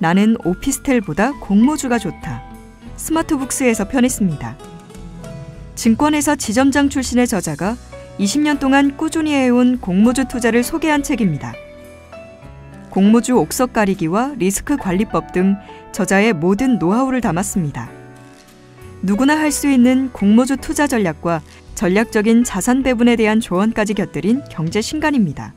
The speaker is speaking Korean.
나는 오피스텔보다 공모주가 좋다. 스마트북스에서 편했습니다. 증권회사 지점장 출신의 저자가 20년 동안 꾸준히 해온 공모주 투자를 소개한 책입니다. 공모주 옥석 가리기와 리스크 관리법 등 저자의 모든 노하우를 담았습니다. 누구나 할 수 있는 공모주 투자 전략과 전략적인 자산 배분에 대한 조언까지 곁들인 경제 신간입니다.